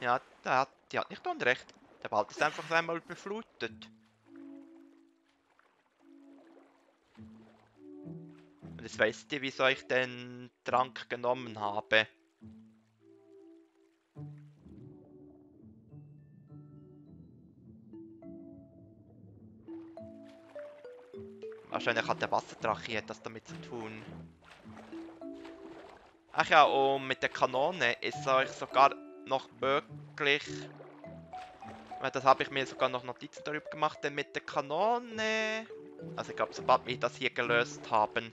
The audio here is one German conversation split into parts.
Ja, der hat, die hat nicht unrecht. Der Wald ist einfach einmal beflutet. Und jetzt weißt ihr, wieso ich den Trank genommen habe. Wahrscheinlich hat der Wasserdrache etwas damit zu tun. Ach ja, und mit der Kanone ist euch sogar noch möglich... Weil Das habe ich mir sogar noch Notizen darüber gemacht, denn mit der Kanone... Also ich glaube, sobald wir das hier gelöst haben,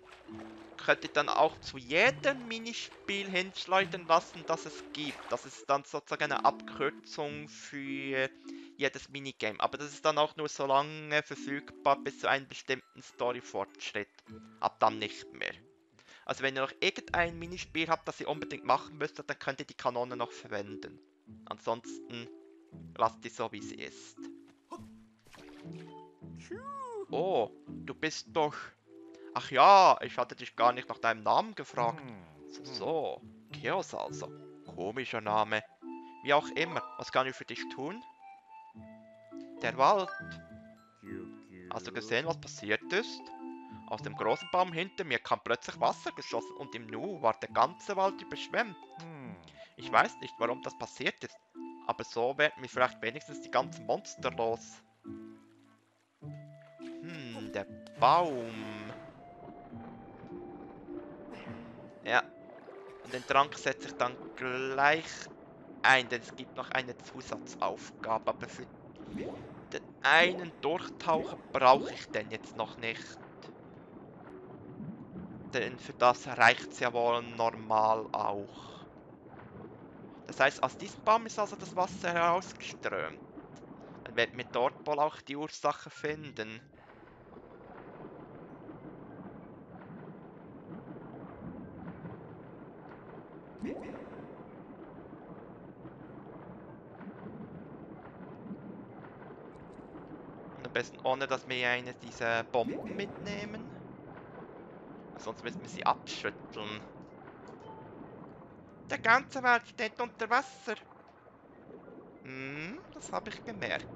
könnt ihr dann auch zu jedem Minispiel hinschleudern lassen, das es gibt. Das ist dann sozusagen eine Abkürzung für jedes Minigame. Aber das ist dann auch nur so lange verfügbar bis zu einem bestimmten Story-Fortschritt. Ab dann nicht mehr. Also wenn ihr noch irgendein Minispiel habt, das ihr unbedingt machen müsstet, dann könnt ihr die Kanone noch verwenden. Ansonsten lasst die so, wie sie ist. Oh, du bist doch... Ach ja, ich hatte dich gar nicht nach deinem Namen gefragt. So, so. Chaos also. Komischer Name. Wie auch immer, was kann ich für dich tun? Der Wald. Hast du gesehen, was passiert ist? Aus dem großen Baum hinter mir kam plötzlich Wasser geschossen und im Nu war der ganze Wald überschwemmt. Ich weiß nicht, warum das passiert ist, aber so werden wir vielleicht wenigstens die ganzen Monster los. Hm, der Baum. Ja. Und den Trank setze ich dann gleich ein, denn es gibt noch eine Zusatzaufgabe, aber für den einen Durchtaucher brauche ich den jetzt noch nicht. Denn für das reicht es ja wohl normal auch. Das heißt, aus diesem Baum ist also das Wasser herausgeströmt. Dann werden wir dort wohl auch die Ursache finden. Und am besten ohne, dass wir eine dieser Bomben mitnehmen. Sonst müssen wir sie abschütteln. Der ganze Wald steht unter Wasser. Hm, das habe ich gemerkt.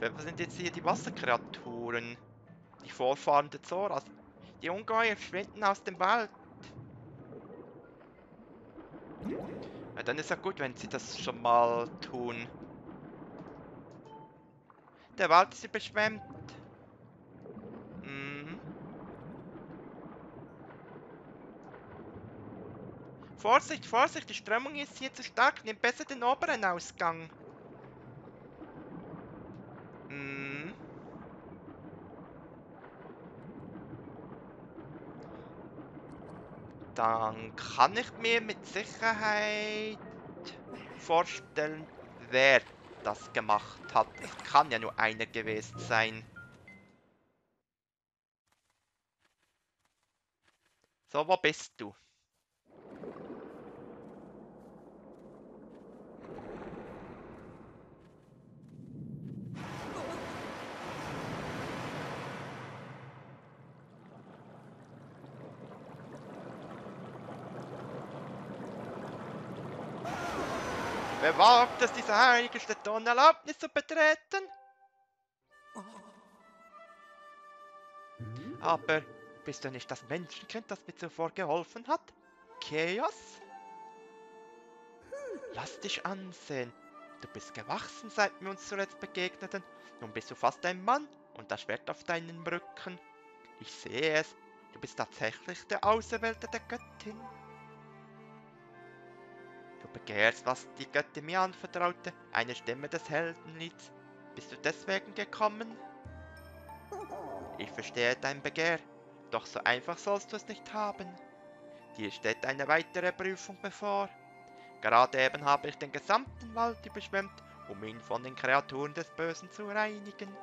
Was sind jetzt hier die Wasserkreaturen? Die Vorfahren der Zoras. Die Ungeheuer schwinden aus dem Wald. Ja, dann ist ja gut, wenn sie das schon mal tun. Der Wald ist überschwemmt. Mhm. Vorsicht, Vorsicht, die Strömung ist hier zu stark. Nimm besser den oberen Ausgang. Mhm. Dann kann ich mir mit Sicherheit vorstellen, wer das gemacht hat. Es kann ja nur einer gewesen sein. So, wo bist du? Es, diese heilige Stätte ohne Erlaubnis zu betreten? Aber bist du nicht das Menschenkind, das mir zuvor geholfen hat? Chaos? Lass dich ansehen. Du bist gewachsen, seit wir uns zuletzt begegneten. Nun bist du fast ein Mann und das Schwert auf deinem Rücken. Ich sehe es. Du bist tatsächlich der Auserwählte der Göttin. Begehrst, was die Göttin mir anvertraute, eine Stimme des Heldenlieds. Bist du deswegen gekommen? Ich verstehe dein Begehr, doch so einfach sollst du es nicht haben. Dir steht eine weitere Prüfung bevor. Gerade eben habe ich den gesamten Wald überschwemmt, um ihn von den Kreaturen des Bösen zu reinigen.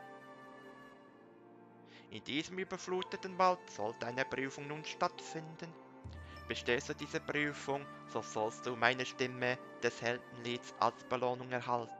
In diesem überfluteten Wald soll deine Prüfung nun stattfinden. Bestehst du diese Prüfung, so sollst du meine Stimme des Heldenlieds als Belohnung erhalten.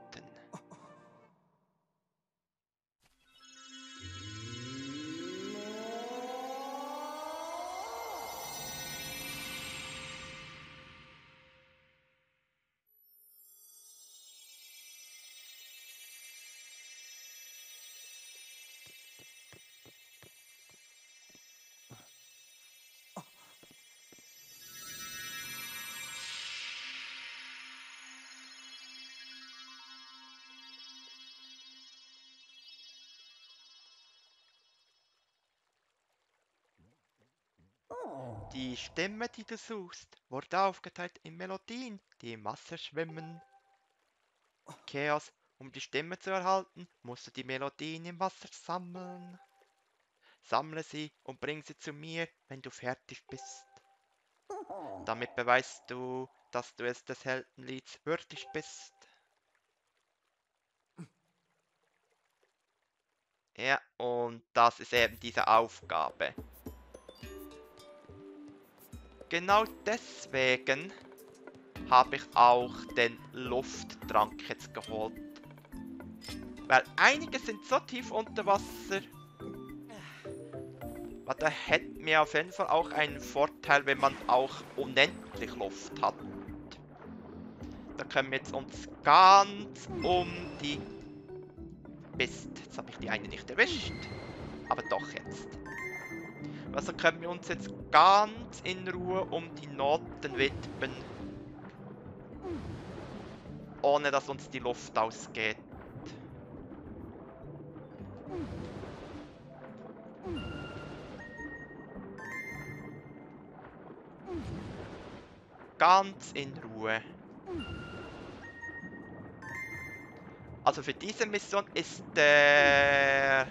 Die Stimme, die du suchst, wurde aufgeteilt in Melodien, die im Wasser schwimmen. Chaos, um die Stimme zu erhalten, musst du die Melodien im Wasser sammeln. Sammle sie und bring sie zu mir, wenn du fertig bist. Damit beweist du, dass du es des Heldenlieds würdig bist. Ja, und das ist eben diese Aufgabe. Genau deswegen habe ich auch den Lufttrank jetzt geholt. Weil einige sind so tief unter Wasser. Aber da hätten wir auf jeden Fall auch einen Vorteil, wenn man auch unendlich Luft hat. Da können wir jetzt uns ganz um die... Mist, jetzt habe ich die eine nicht erwischt. Aber doch jetzt. Also können wir uns jetzt ganz in Ruhe um die Noten widmen. Ohne dass uns die Luft ausgeht. Ganz in Ruhe. Also für diese Mission ist der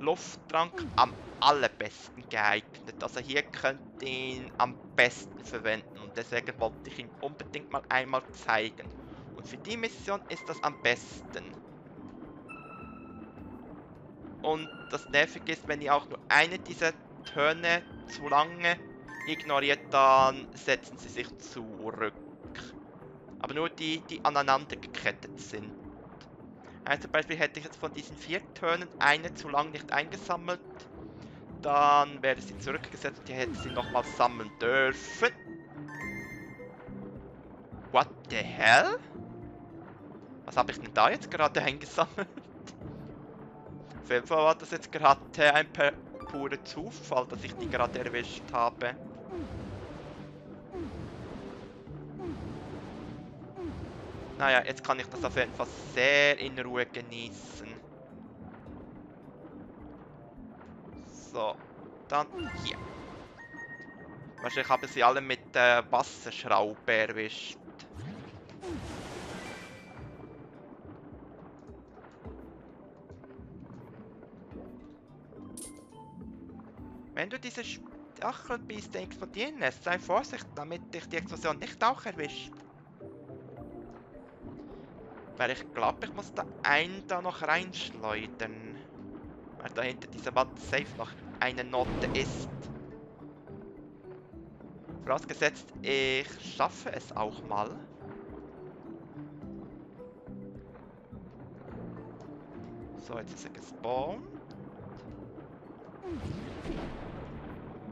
Lufttrank am allerbesten geeignet. Also hier könnt ihr ihn am besten verwenden und deswegen wollte ich ihn unbedingt mal einmal zeigen. Und für die Mission ist das am besten. Und das Nervige ist, wenn ihr auch nur eine dieser Töne zu lange ignoriert, dann setzen sie sich zurück. Aber nur die, die aneinander gekettet sind. Also zum Beispiel hätte ich jetzt von diesen vier Tönen eine zu lang nicht eingesammelt, dann wäre sie zurückgesetzt die hätte sie nochmal sammeln dürfen. What the hell? Was habe ich denn da jetzt gerade eingesammelt? Auf jeden Fall war das jetzt gerade ein purer Zufall, dass ich die gerade erwischt habe. Naja, jetzt kann ich das auf jeden Fall sehr in Ruhe genießen. So, dann hier. Wahrscheinlich haben sie alle mit der Wasserschraube erwischt. Wenn du diese Stachelbieste explodieren lässt, sei vorsichtig, damit dich die Explosion nicht auch erwischt. Weil ich glaube, ich muss da einen da noch reinschleudern. Weil da hinter dieser Wand safe noch eine Note ist. Vorausgesetzt, ich schaffe es auch mal. So, jetzt ist er gespawnt.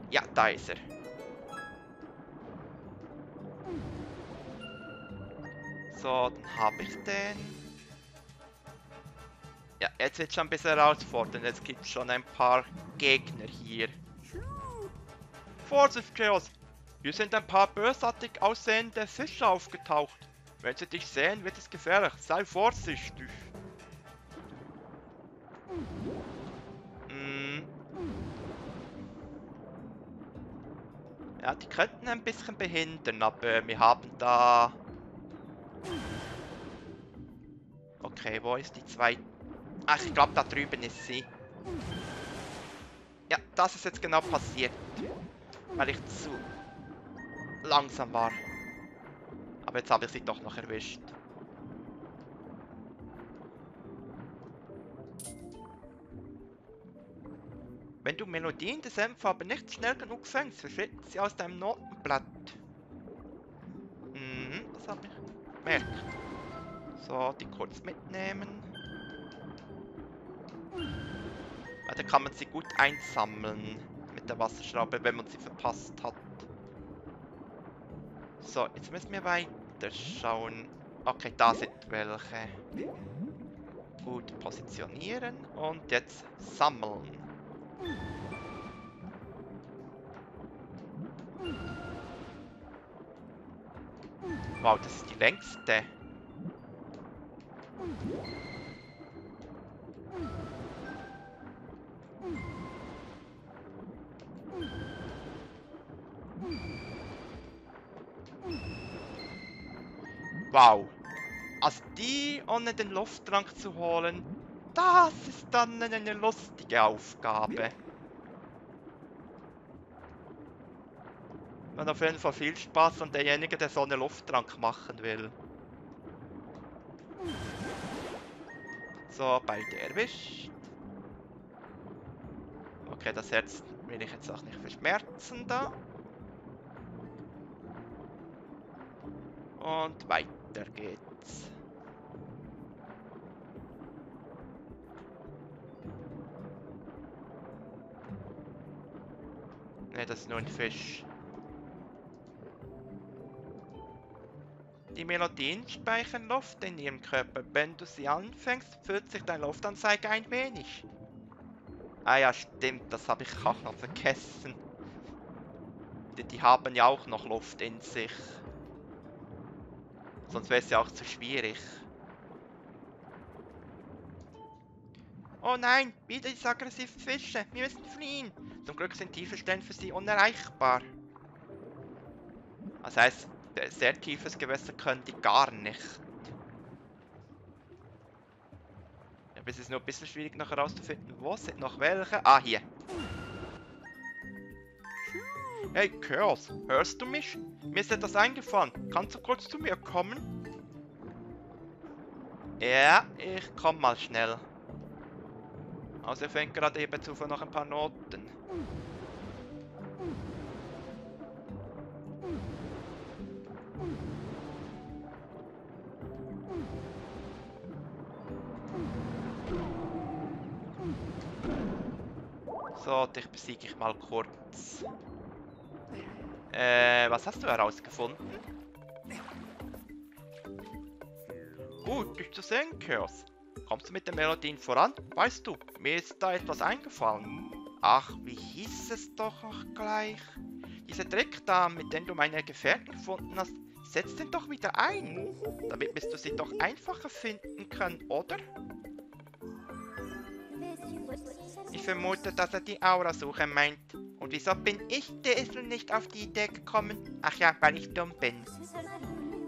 Ja, da ist er. So, dann habe ich den. Ja, jetzt wird schon ein bisschen herausfordernd. Es gibt schon ein paar Gegner hier. Vorsicht, Chaos! Hier sind ein paar bösartig aussehende Fische aufgetaucht. Wenn sie dich sehen, wird es gefährlich. Sei vorsichtig. Hm. Ja, die könnten ein bisschen behindern, aber wir haben da... Okay, wo ist die zweite? Ach, ich glaube, da drüben ist sie. Ja, das ist jetzt genau passiert. Weil ich zu langsam war. Aber jetzt habe ich sie doch noch erwischt. Wenn du Melodien des MV aber nicht schnell genug fängst, verschwinden sie aus deinem Notenblatt. Mhm, das habe ich gemerkt. So, die kurz mitnehmen. Da kann man sie gut einsammeln mit der Wasserschraube, wenn man sie verpasst hat. So, jetzt müssen wir weiter schauen. Okay, da sind welche. Gut positionieren und jetzt sammeln. Wow, das ist die längste. Wow. Also die ohne den Lufttrank zu holen, das ist dann eine lustige Aufgabe. Man auf jeden Fall viel Spaß an derjenige, der so einen Lufttrank machen will. So, beide erwischt. Okay, das Herz will ich jetzt auch nicht verschmerzen da. Und weiter geht's. Ne, das ist nur ein Fisch. Die Melodien speichern Luft in ihrem Körper. Wenn du sie anfängst, füllt sich dein Luftanzeige ein wenig. Ah ja, stimmt, das habe ich auch noch vergessen. Die, die haben ja auch noch Luft in sich. Sonst wäre es ja auch zu schwierig. Oh nein, wieder diese aggressiven Fische. Wir müssen fliehen. Zum Glück sind tiefe Stellen für sie unerreichbar. Das heißt, sehr tiefes Gewässer können die gar nicht. Aber es ist nur ein bisschen schwierig noch herauszufinden, wo sind noch welche. Ah, hier. Hey, Chaos, hörst du mich? Mir ist etwas eingefallen. Kannst du kurz zu mir kommen? Ja, ich komm mal schnell. Also er fängt gerade eben zuvor noch ein paar Noten. So, dich besiege ich mal kurz. Äh, was hast du herausgefunden? Gut, dich zu sehen, Kurs. Kommst du mit den Melodien voran? Weißt du, mir ist da etwas eingefallen. Ach, wie hieß es doch noch gleich? Dieser Trick da, mit dem du meine Gefährten gefunden hast, setz den doch wieder ein. Damit wirst du sie doch einfacher finden können, oder? Ich vermute, dass er die Aurasuche meint. Wieso bin ich der Esel nicht auf die Idee gekommen? Ach ja, weil ich dumm bin.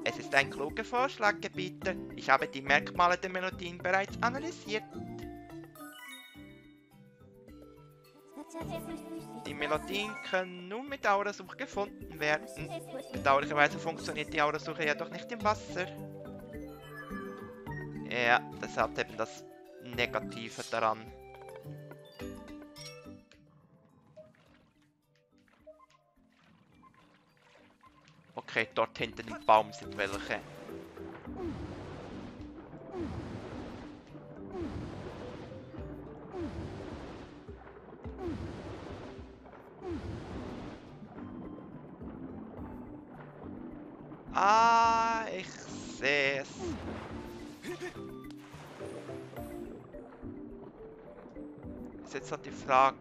Es ist ein kluger Vorschlag, Gebieter. Ich habe die Merkmale der Melodien bereits analysiert. Die Melodien können nun mit Aurasuche gefunden werden. Bedauerlicherweise funktioniert die Aurasuche jedoch nicht im Wasser. Ja, das hat eben das Negative daran. Okay, dort hinten im Baum sind welche. Ah, ich sehe es. Ist jetzt halt die Frage...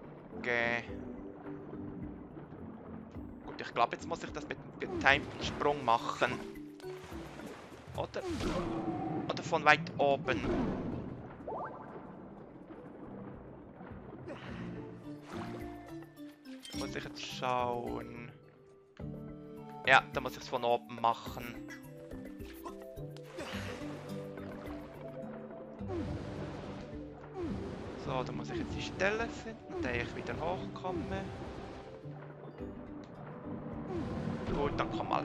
Gut, ich glaube, jetzt muss ich das mit getimten Sprung machen. Oder? Oder von weit oben. Da muss ich jetzt schauen. Ja, da muss ich es von oben machen. So, da muss ich jetzt die Stelle finden, der ich wieder hochkomme.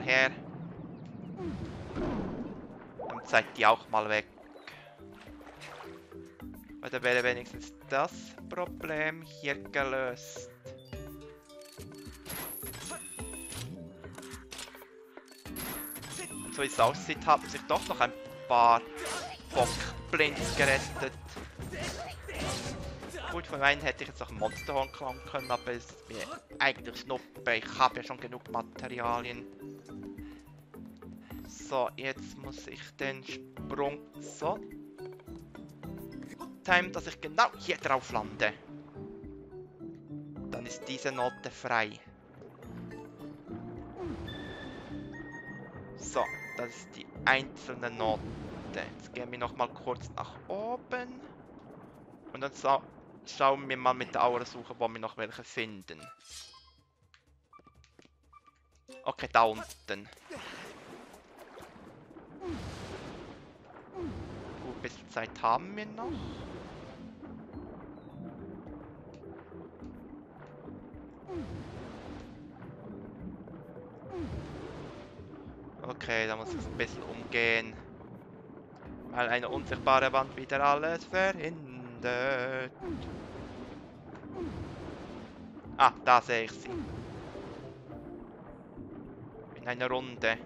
Mal her. Dann zeigt die auch mal weg. Da wäre wenigstens das Problem hier gelöst. Und so wie es aussieht, haben sich doch noch ein paar Bockblinds gerettet. Gut, von meinen hätte ich jetzt noch ein Monsterhorn klauen können, aber es ist mir eigentlich Schnuppe. Ich habe ja schon genug Materialien. So, jetzt muss ich den Sprung so timen, dass ich genau hier drauf lande. Dann ist diese Note frei. So, das ist die einzelne Note. Jetzt gehen wir noch mal kurz nach oben. Und dann so schauen wir mal mit der Aura-Suche, wo wir noch welche finden. Okay, da unten. Zeit haben wir noch? Okay, da muss ich ein bisschen umgehen. Weil eine unsichtbare Wand wieder alles verhindert. Ah, da sehe ich sie. In einer Runde.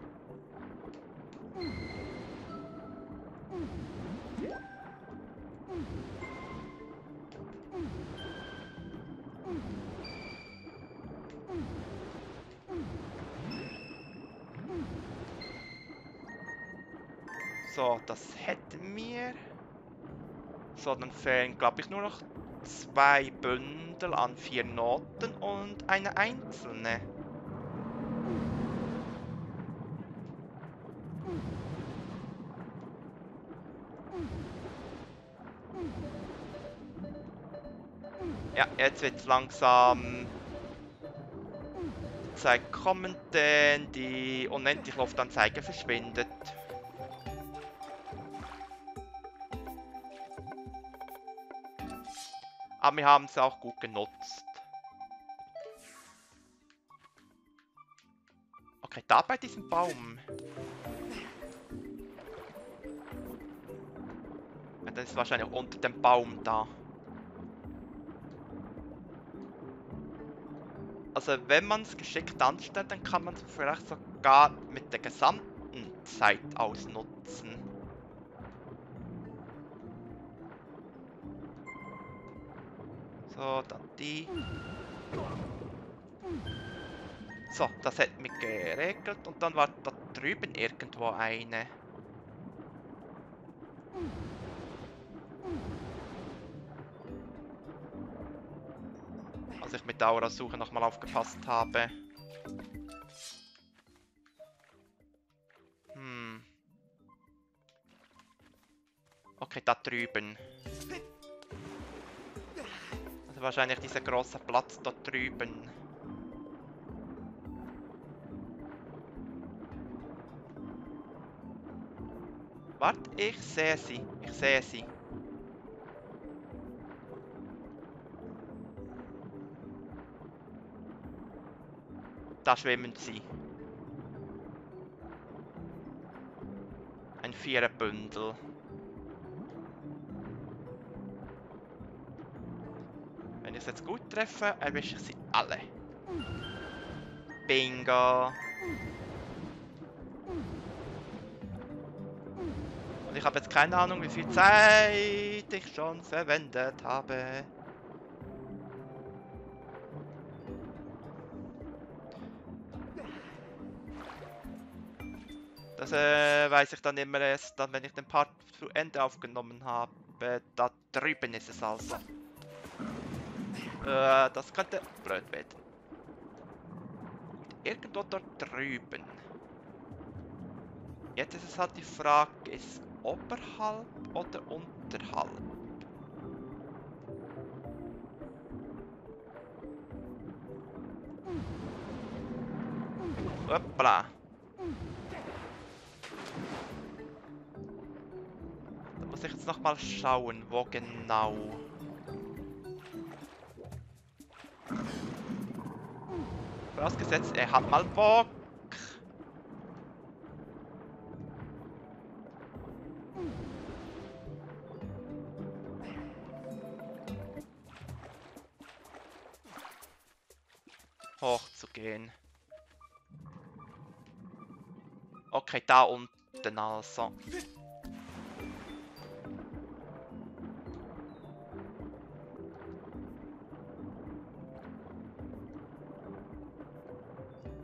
Das hätten wir. So, dann fehlen, glaube ich, nur noch zwei Bündel an vier Noten und eine einzelne. Ja, jetzt wird es langsam Zeit kommen, denn die unendliche Luftanzeige verschwindet. Aber wir haben es auch gut genutzt. Okay, da bei diesem Baum. Ja, das ist wahrscheinlich unter dem Baum da. Also wenn man es geschickt anstellt, dann kann man es vielleicht sogar mit der gesamten Zeit ausnutzen. So, dann die. So, das hat mich geregelt und dann war da drüben irgendwo eine. Als ich mit Aura-Suche nochmal aufgepasst habe. Hm. Okay, da drüben wahrscheinlich dieser große Platz dort drüben. Warte, ich sehe sie. Ich sehe sie. Da schwimmen sie. Ein Viererbündel. Wenn es jetzt gut treffe, erwische ich sie alle. Bingo. Und ich habe jetzt keine Ahnung, wie viel Zeit ich schon verwendet habe. Das äh, weiß ich dann immer erst, dann, wenn ich den Part zu Ende aufgenommen habe. Da drüben ist es also. Äh, das könnte blöd werden. Irgendwo dort drüben. Jetzt ist es halt die Frage, ist oberhalb oder unterhalb? Hoppla. Da muss ich jetzt nochmal schauen, wo genau. Vorausgesetzt, er hat mal Bock. Hochzugehen. Okay, da unten also.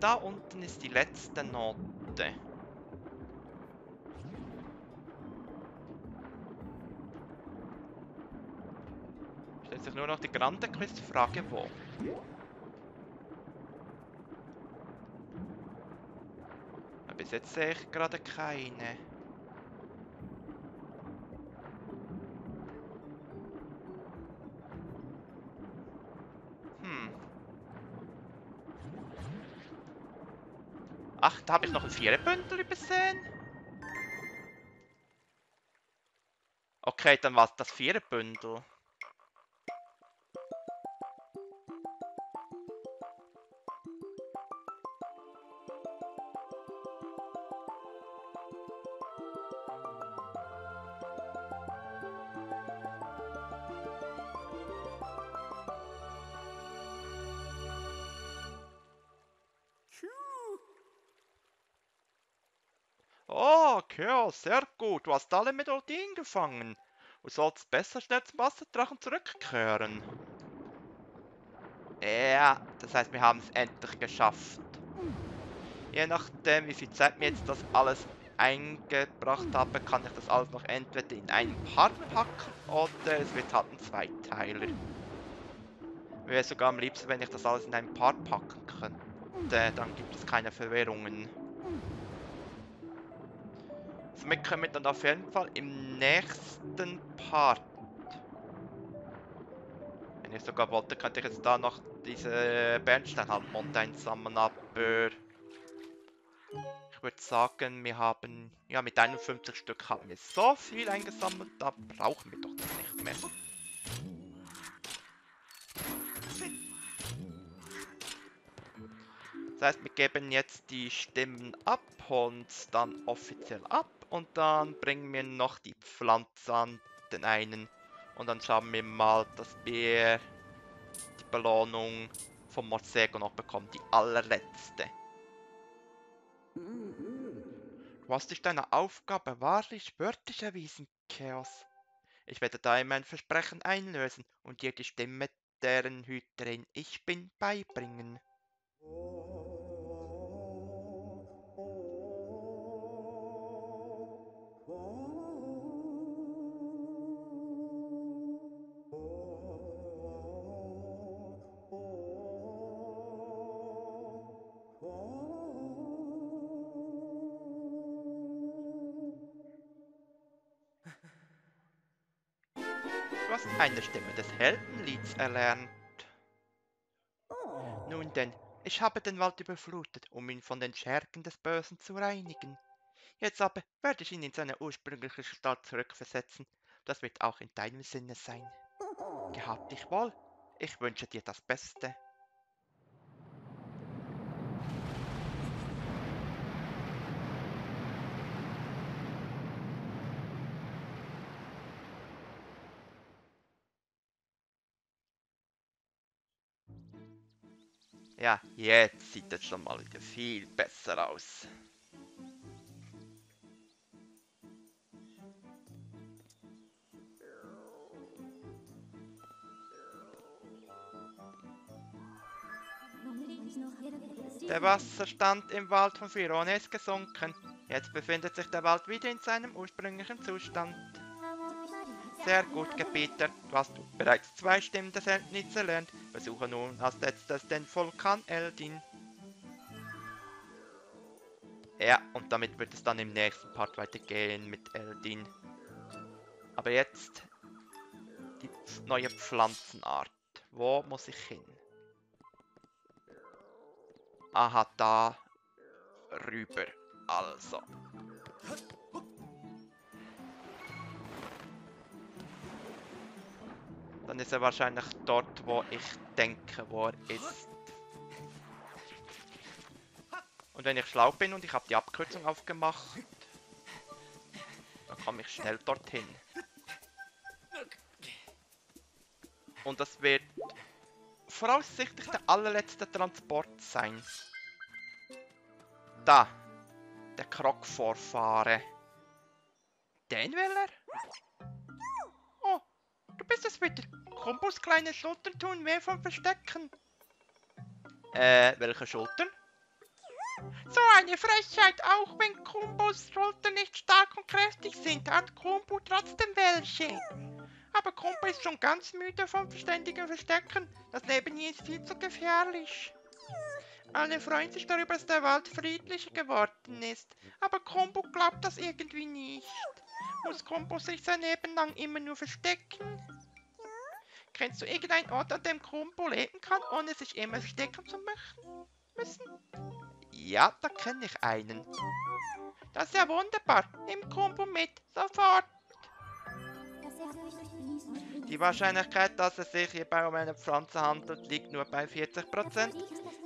Da unten ist die letzte Note. Stellt sich nur noch die grande Quizfrage, wo? Bis jetzt sehe ich gerade keine. Da habe ich noch ein Viererbündel übersehen. Okay, dann war das vierte Kerl, sehr gut. Du hast alle Melodien gefangen. Du sollst besser schnell zum Wasserdrachen zurückkehren. Ja, das heißt, wir haben es endlich geschafft. Je nachdem, wie viel Zeit mir jetzt das alles eingebracht habe, kann ich das alles noch entweder in einen Part packen oder es wird halt ein Zweiteiler. Mir wäre sogar am liebsten, wenn ich das alles in einen Part packen könnte. Dann gibt es keine Verwirrungen. Somit können wir dann auf jeden Fall im nächsten Part. Wenn ich sogar wollte, könnte ich jetzt da noch diese Bernsteinhalbmonte einsammeln, aber ich würde sagen, wir haben, ja mit 51 Stück haben wir so viel eingesammelt, da brauchen wir doch das nicht mehr. Das heißt, wir geben jetzt die Stimmen ab, und dann offiziell ab und dann bringen wir noch die Pflanze an den einen und dann schauen wir mal, dass wir die Belohnung vom Morsego noch bekommen, die allerletzte. Du hast dich deiner Aufgabe wahrlich wörtlich erwiesen, Chaos. Ich werde daher mein Versprechen einlösen und dir die Stimme deren Hüterin ich bin beibringen. Du eine Stimme des Heldenlieds erlernt. Nun denn, ich habe den Wald überflutet, um ihn von den Schergen des Bösen zu reinigen. Jetzt aber werde ich ihn in seine ursprüngliche Gestalt zurückversetzen. Das wird auch in deinem Sinne sein. Gehab dich wohl. Ich wünsche dir das Beste. Ja, jetzt sieht es schon mal wieder viel besser aus. Der Wasserstand im Wald von Firone ist gesunken. Jetzt befindet sich der Wald wieder in seinem ursprünglichen Zustand. Sehr gut, Gepeter. Du hast bereits zwei Stimmen des Eldnitz erlernt. Versuche nun als letztes den Vulkan Eldin. Ja, und damit wird es dann im nächsten Part weitergehen mit Eldin. Aber jetzt die neue Pflanzenart. Wo muss ich hin? Aha, da rüber. Also. Dann ist er wahrscheinlich dort, wo ich denke, wo er ist. Und wenn ich schlau bin und ich habe die Abkürzung aufgemacht, dann komme ich schnell dorthin. Und das wird voraussichtlich der allerletzte Transport sein. Da. Der Krog-Vorfahre. Den will er? Bist es wieder. Kumpus kleine Schultern tun mehr vom Verstecken. Äh, welche Schultern? So eine Frechheit, auch wenn Kumbus Schultern nicht stark und kräftig sind, hat Kumbu trotzdem welche. Aber Kumbu ist schon ganz müde vom verständigen Verstecken. Das Leben hier ist viel zu gefährlich. Alle freuen sich darüber, dass der Wald friedlicher geworden ist. Aber Kumbu glaubt das irgendwie nicht. Muss Kumbu sich sein Leben lang immer nur verstecken? Kennst du irgendeinen Ort, an dem Krumbo leben kann, ohne sich immer verstecken zu müssen? Ja, da kenne ich einen. Das ist ja wunderbar. Nimm Krumbo mit, sofort. Die Wahrscheinlichkeit, dass es sich hierbei um eine Pflanze handelt, liegt nur bei 40%.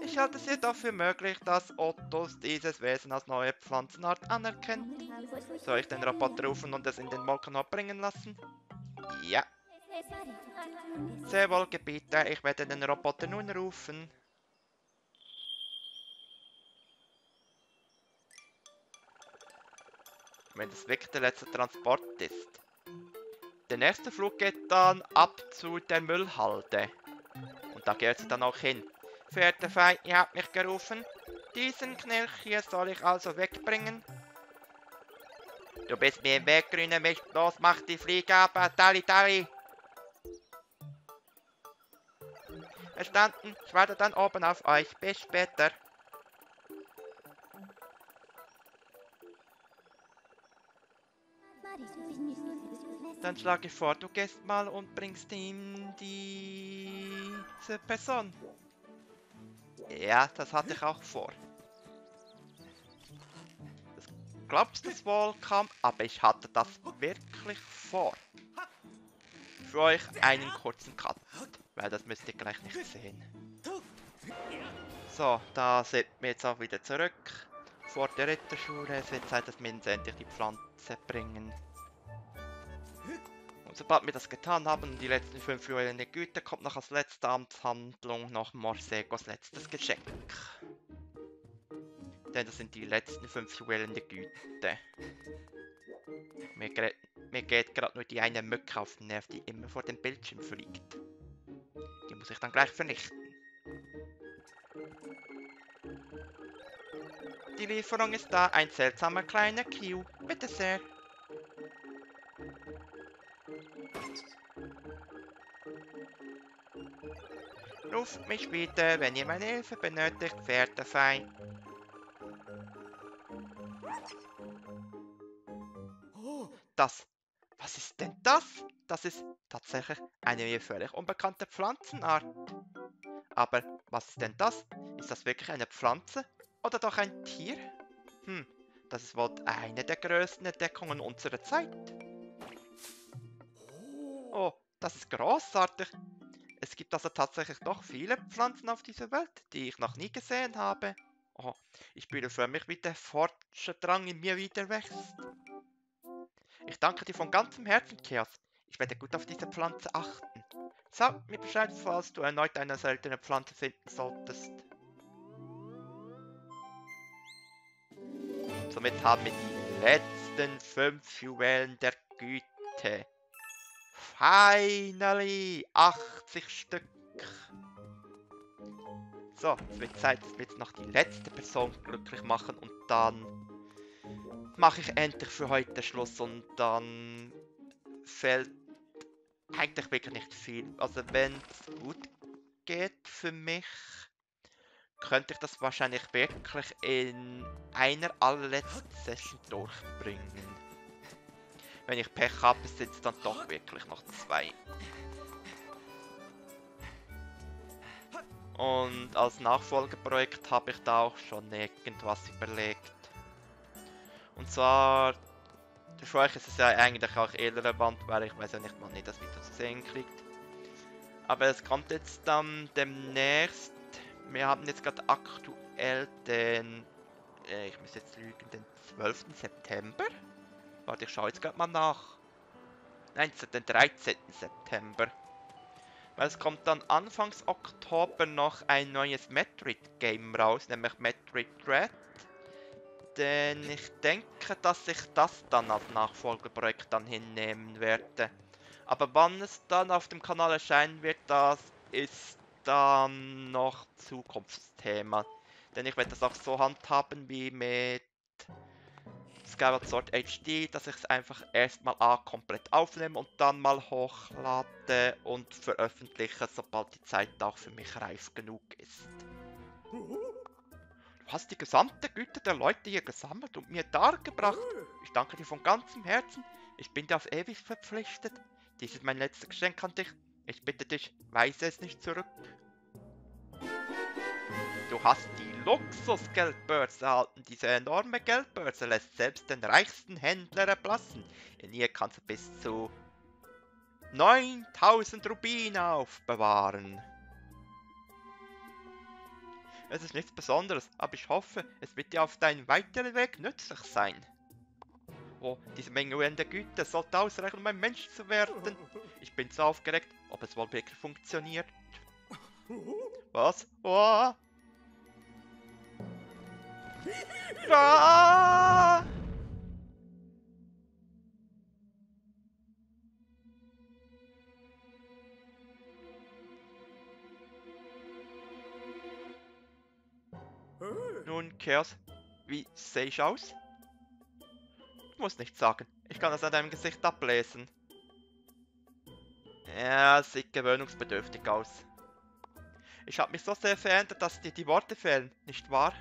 Ich halte es jedoch für möglich, dass Ottos dieses Wesen als neue Pflanzenart anerkennt. Soll ich den Roboter rufen und es in den Molkenhop bringen lassen? Ja. Sehr wohl, Gebieter. Ich werde den Roboter nun rufen. Wenn das wirklich der letzte Transport ist. Der nächste Flug geht dann ab zu der Müllhalde. Und da geht sie dann auch hin. Verehrter Feind, ihr habt mich gerufen. Diesen Knirch hier soll ich also wegbringen. Du bist mir im Weg, grüne Mist. Los, mach die Fliege ab. Tali, tali. Verstanden. Ich warte dann oben auf euch. Bis später. Dann schlage ich vor, du gehst mal und bringst ihm diese Person. Ja, das hatte ich auch vor. Das glaubst du wohl kaum, aber ich hatte das wirklich vor. Für euch einen kurzen Cut, weil das müsst ihr gleich nicht sehen. So, da sind wir jetzt auch wieder zurück vor der Ritterschule. Es wird Zeit, dass wir uns endlich die Pflanze bringen. Und sobald wir das getan haben und die letzten fünf Jahre in der Güte, kommt noch als letzte Amtshandlung noch Morsegos letztes Geschenk. Denn das sind die letzten fünf Juwelen der Güte. Mir, mir geht gerade nur die eine Mücke auf den Nerv, die immer vor dem Bildschirm fliegt. Die muss ich dann gleich vernichten. Die Lieferung ist da, ein seltsamer kleiner Q. Bitte sehr. Ruft mich wieder, wenn ihr meine Hilfe benötigt, verehrter Feind. Das. Das? Ist tatsächlich eine mir völlig unbekannte Pflanzenart. Aber was ist denn das? Ist das wirklich eine Pflanze? Oder doch ein Tier? Hm, das ist wohl eine der größten Entdeckungen unserer Zeit. Oh, das ist großartig. Es gibt also tatsächlich doch viele Pflanzen auf dieser Welt, die ich noch nie gesehen habe. Oh, ich spüre für mich, wie der Fortschrittdrang in mir wieder wächst. Ich danke dir von ganzem Herzen, Chaos. Ich werde gut auf diese Pflanze achten. Sag mir Bescheid, falls du erneut eine seltene Pflanze finden solltest. Somit haben wir die letzten fünf Juwelen der Güte. Finally! 80 Stück. So, es wird Zeit, dass wir jetzt noch die letzte Person glücklich machen und dann mache ich endlich für heute Schluss und dann fällt eigentlich wirklich nicht viel. Also wenn es gut geht für mich, könnte ich das wahrscheinlich wirklich in einer allerletzten Session durchbringen. Wenn ich Pech habe, sind es dann doch wirklich noch zwei. Und als Nachfolgeprojekt habe ich da auch schon irgendwas überlegt. Und zwar, für euch ist es ja eigentlich auch irrelevant, weil ich weiß ja nicht mal nicht, das Video zu sehen kriegt. Aber es kommt jetzt dann demnächst. Wir haben jetzt gerade aktuell den, äh, ich muss jetzt lügen, den 12. September. Warte, ich schaue jetzt gerade mal nach. Nein, den 13. September. Weil es kommt dann Anfangs Oktober noch ein neues Metroid-Game raus, nämlich Metroid Dread. Denn ich denke, dass ich das dann als Nachfolgeprojekt dann hinnehmen werde. Aber wann es dann auf dem Kanal erscheinen wird, das ist dann noch Zukunftsthema. Denn ich werde das auch so handhaben wie mit Skyward Sword HD, dass ich es einfach erstmal A komplett aufnehme und dann mal hochlade und veröffentliche, sobald die Zeit auch für mich reif genug ist. Du hast die gesamte Güte der Leute hier gesammelt und mir dargebracht. Ich danke dir von ganzem Herzen. Ich bin dir auf ewig verpflichtet. Dies ist mein letztes Geschenk an dich. Ich bitte dich, weise es nicht zurück. Du hast die Luxusgeldbörse erhalten. Diese enorme Geldbörse lässt selbst den reichsten Händler erblassen. In ihr kannst du bis zu 9000 Rubine aufbewahren. Es ist nichts Besonderes, aber ich hoffe, es wird dir auf deinem weiteren Weg nützlich sein. Oh, diese Menge der Güte sollte ausreichen, um ein Mensch zu werden. Ich bin so aufgeregt, ob es wohl wirklich funktioniert. Was? Oh. Ah! Nun, Chaos, wie sehe ich aus? Du musst nichts sagen. Ich kann das an deinem Gesicht ablesen. Ja, sieht gewöhnungsbedürftig aus. Ich habe mich so sehr verändert, dass dir die Worte fehlen, nicht wahr?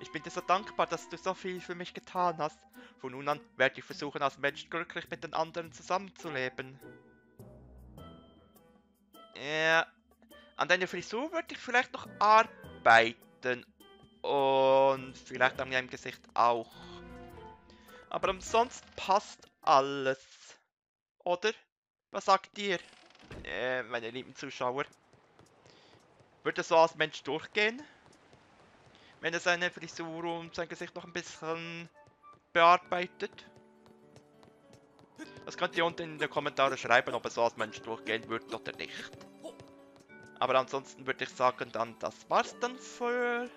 Ich bin dir so dankbar, dass du so viel für mich getan hast. Von nun an werde ich versuchen, als Mensch glücklich mit den anderen zusammenzuleben. Ja, an deiner Frisur würde ich vielleicht noch arbeiten. Und vielleicht an meinem Gesicht auch. Aber ansonsten passt alles. Oder? Was sagt ihr? Äh, meine lieben Zuschauer. Würde so als Mensch durchgehen? Wenn er seine Frisur und sein Gesicht noch ein bisschen bearbeitet? Das könnt ihr unten in den Kommentaren schreiben, ob er so als Mensch durchgehen würde oder nicht. Aber ansonsten würde ich sagen, dann das war's dann für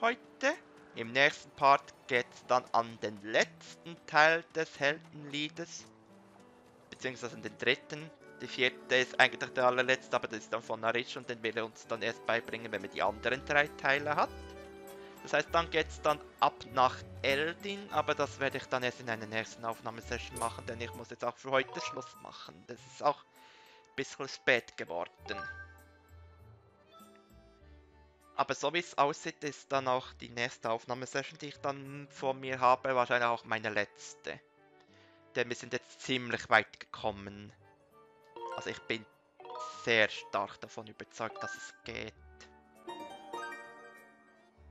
heute. Im nächsten Part geht es dann an den letzten Teil des Heldenliedes. Beziehungsweise den dritten. Der vierte ist eigentlich der allerletzte, aber das ist dann von Narish und den will er uns dann erst beibringen, wenn man die anderen drei Teile hat. Das heißt, dann geht es dann ab nach Eldin, aber das werde ich dann erst in einer nächsten Aufnahmesession machen, denn ich muss jetzt auch für heute Schluss machen. Das ist auch ein bisschen spät geworden. Aber so wie es aussieht, ist dann auch die nächste Aufnahmesession, die ich dann vor mir habe, wahrscheinlich auch meine letzte. Denn wir sind jetzt ziemlich weit gekommen. Also ich bin sehr stark davon überzeugt, dass es geht.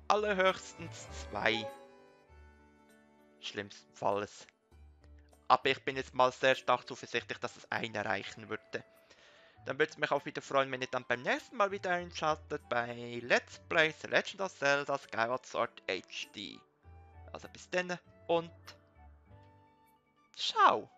Allerhöchstens zwei. Schlimmstenfalls. Aber ich bin jetzt mal sehr stark zuversichtlich, dass es eine reichen würde. Dann würde es mich auch wieder freuen, wenn ihr dann beim nächsten Mal wieder einschaltet bei Let's Play The Legend of Zelda Skyward Sword HD. Also bis dann und ciao!